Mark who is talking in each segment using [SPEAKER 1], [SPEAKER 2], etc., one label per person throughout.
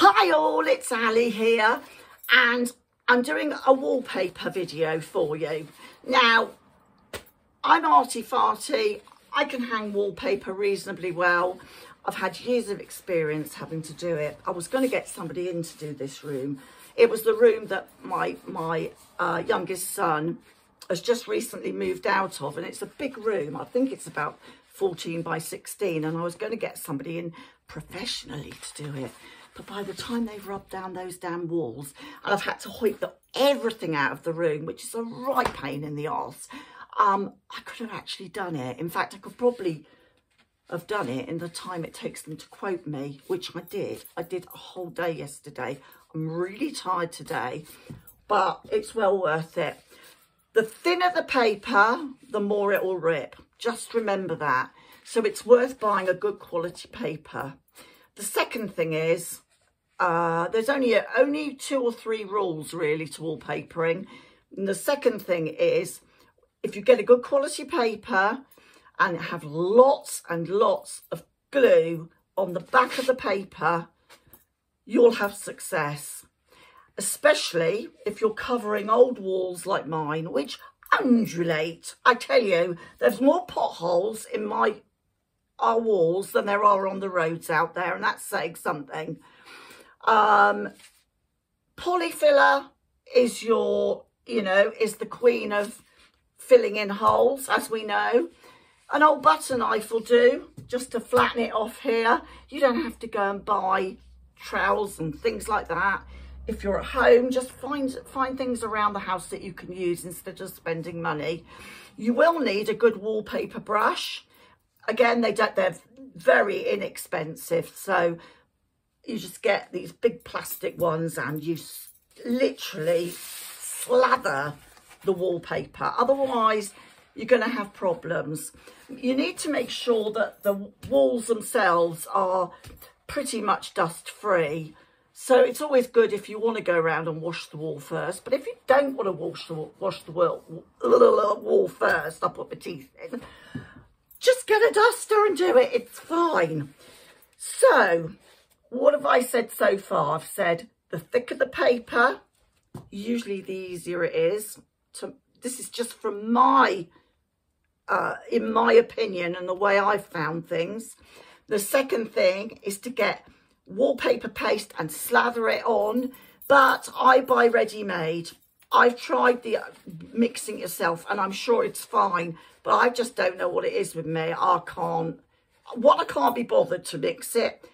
[SPEAKER 1] Hi all, it's Ali here and I'm doing a wallpaper video for you. Now, I'm arty farty, I can hang wallpaper reasonably well. I've had years of experience having to do it. I was going to get somebody in to do this room. It was the room that my, my uh, youngest son has just recently moved out of and it's a big room. I think it's about 14 by 16 and I was going to get somebody in professionally to do it. But by the time they've rubbed down those damn walls and I've had to hoik the, everything out of the room, which is a right pain in the arse, um, I could have actually done it. In fact, I could probably have done it in the time it takes them to quote me, which I did. I did a whole day yesterday. I'm really tired today, but it's well worth it. The thinner the paper, the more it will rip. Just remember that. So it's worth buying a good quality paper. The second thing is, uh, there's only a, only two or three rules really to wallpapering. And the second thing is, if you get a good quality paper and have lots and lots of glue on the back of the paper, you'll have success especially if you're covering old walls like mine, which undulate. I tell you, there's more potholes in my our walls than there are on the roads out there, and that's saying something. Um, Polyfilla is your, you know, is the queen of filling in holes, as we know. An old butter knife will do, just to flatten it off here. You don't have to go and buy trowels and things like that if you're at home, just find, find things around the house that you can use instead of spending money. You will need a good wallpaper brush. Again, they don't, they're very inexpensive. So you just get these big plastic ones and you literally slather the wallpaper. Otherwise, you're going to have problems. You need to make sure that the walls themselves are pretty much dust free so it's always good if you want to go around and wash the wall first. But if you don't want to wash the, wash the wall, wall first, I'll put my teeth in, just get a duster and do it. It's fine. So what have I said so far? I've said the thicker the paper, usually the easier it is. To, this is just from my, uh, in my opinion and the way I've found things. The second thing is to get wallpaper paste and slather it on. But I buy ready-made. I've tried the uh, mixing yourself and I'm sure it's fine. But I just don't know what it is with me. I can't. what I can't be bothered to mix it.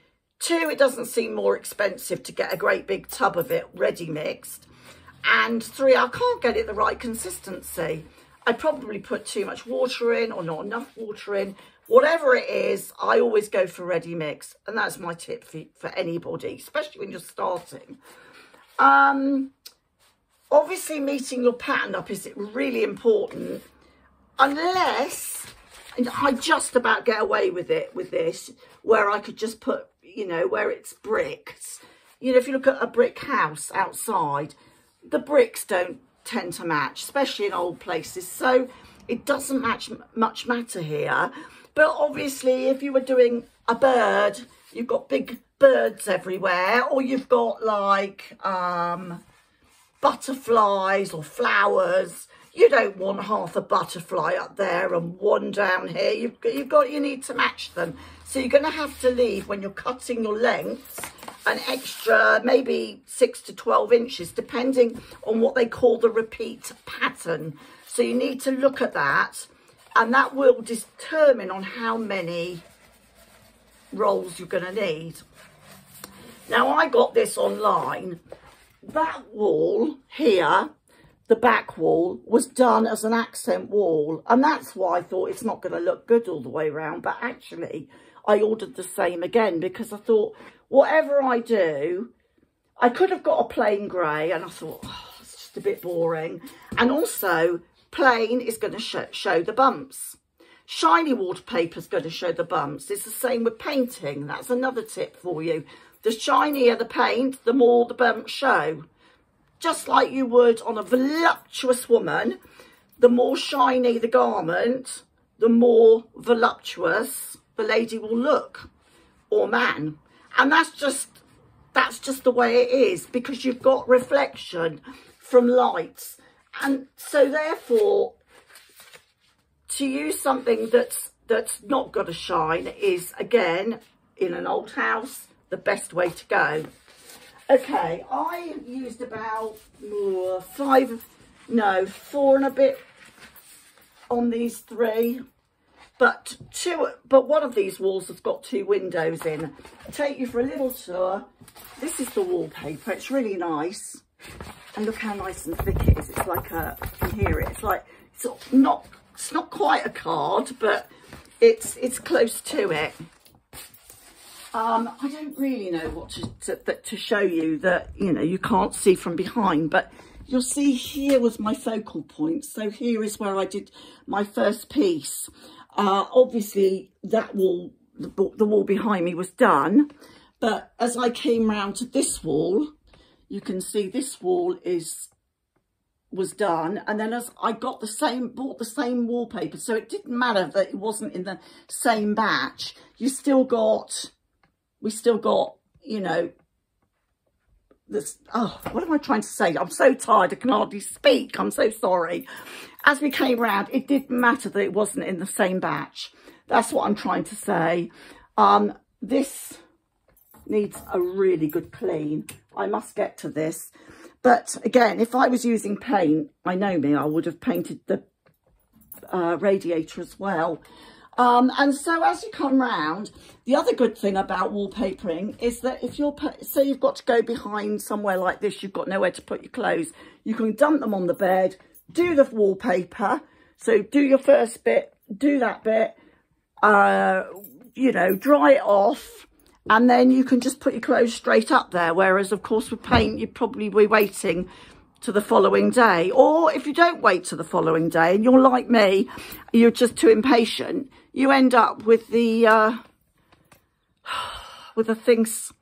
[SPEAKER 1] Two, it doesn't seem more expensive to get a great big tub of it ready mixed. And three, I can't get it the right consistency. I probably put too much water in or not enough water in. Whatever it is, I always go for ready mix. And that's my tip for, for anybody, especially when you're starting. Um, obviously, meeting your pattern up is really important. Unless, I just about get away with it with this, where I could just put, you know, where it's bricks. You know, if you look at a brick house outside, the bricks don't tend to match, especially in old places. So it doesn't match much matter here. But obviously, if you were doing a bird, you've got big birds everywhere, or you've got like um, butterflies or flowers. You don't want half a butterfly up there and one down here. You've, you've got, you need to match them. So you're going to have to leave when you're cutting your lengths an extra maybe 6 to 12 inches depending on what they call the repeat pattern. So you need to look at that and that will determine on how many rolls you're going to need. Now, I got this online. That wall here, the back wall, was done as an accent wall. And that's why I thought it's not going to look good all the way around. But actually, I ordered the same again because I thought, whatever I do, I could have got a plain grey. And I thought, oh, it's just a bit boring. And also, Plain is going to show, show the bumps. Shiny waterpaper is going to show the bumps. It's the same with painting. That's another tip for you. The shinier the paint, the more the bumps show. Just like you would on a voluptuous woman, the more shiny the garment, the more voluptuous the lady will look, or man. And that's just that's just the way it is because you've got reflection from lights. And so therefore, to use something that's that's not got a shine is, again, in an old house, the best way to go. Okay, I used about uh, five, no, four and a bit on these three. But two, but one of these walls has got two windows in. Take you for a little tour. This is the wallpaper. It's really nice. And look how nice and thick it is. It's like a, you can hear it. It's like, it's not, it's not quite a card, but it's, it's close to it. Um, I don't really know what to, to, to show you that, you know, you can't see from behind, but you'll see here was my focal point. So here is where I did my first piece. Uh, obviously, that wall, the, the wall behind me was done. But as I came round to this wall, you can see this wall is was done and then as I got the same bought the same wallpaper so it didn't matter that it wasn't in the same batch you still got we still got you know this oh what am I trying to say I'm so tired I can hardly speak I'm so sorry as we came around, it didn't matter that it wasn't in the same batch. That's what I'm trying to say. Um, this needs a really good clean. I must get to this. But again, if I was using paint, I know me, I would have painted the uh, radiator as well. Um, and so as you come round, the other good thing about wallpapering is that if you're, say you've got to go behind somewhere like this, you've got nowhere to put your clothes, you can dump them on the bed, do the wallpaper. So do your first bit, do that bit, uh, you know, dry it off. And then you can just put your clothes straight up there. Whereas, of course, with paint, you'd probably be waiting to the following day. Or if you don't wait to the following day and you're like me, you're just too impatient, you end up with the, uh, with the things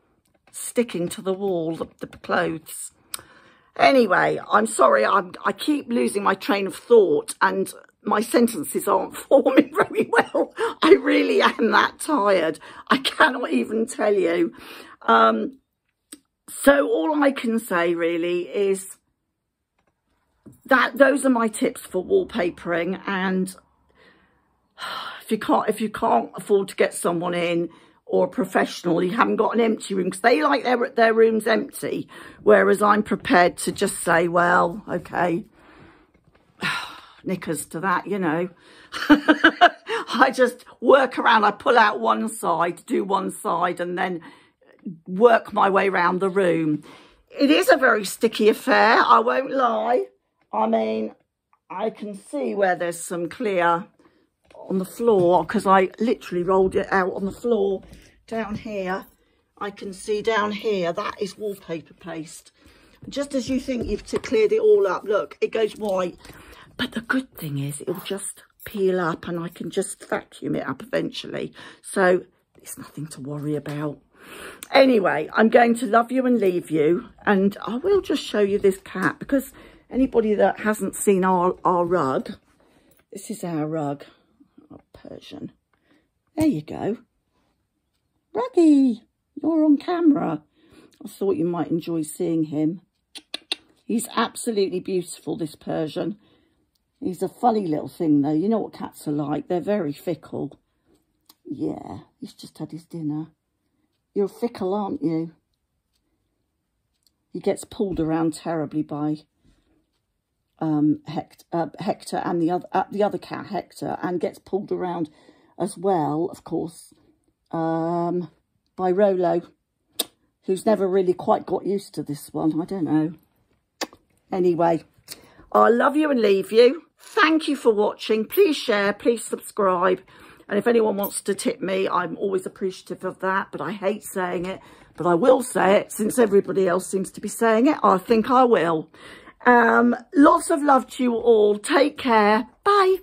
[SPEAKER 1] sticking to the wall, the, the clothes. Anyway, I'm sorry, I'm, I keep losing my train of thought and my sentences aren't forming very well. I really am that tired. I cannot even tell you. Um, so all I can say really is that those are my tips for wallpapering and if you can't if you can't afford to get someone in or a professional, you haven't got an empty room because they like their, their rooms empty. Whereas I'm prepared to just say, well, okay, knickers to that, you know. I just work around, I pull out one side, do one side and then work my way around the room. It is a very sticky affair, I won't lie. I mean, I can see where there's some clear on the floor because I literally rolled it out on the floor down here. I can see down here, that is wallpaper paste. Just as you think you've cleared it all up, look, it goes white. But the good thing is it'll just peel up and I can just vacuum it up eventually. So it's nothing to worry about. Anyway, I'm going to love you and leave you. And I will just show you this cat because anybody that hasn't seen our, our rug, this is our rug. Oh, Persian. There you go. Ruggy, you're on camera. I thought you might enjoy seeing him. He's absolutely beautiful, this Persian. He's a funny little thing, though. You know what cats are like. They're very fickle. Yeah, he's just had his dinner. You're fickle, aren't you? He gets pulled around terribly by um, Hector, uh, Hector and the other uh, the other cat Hector, and gets pulled around as well, of course, um, by Rolo, who's never really quite got used to this one. I don't know. Anyway, I love you and leave you. Thank you for watching. Please share, please subscribe. And if anyone wants to tip me, I'm always appreciative of that. But I hate saying it. But I will say it since everybody else seems to be saying it. I think I will. Um, lots of love to you all. Take care. Bye.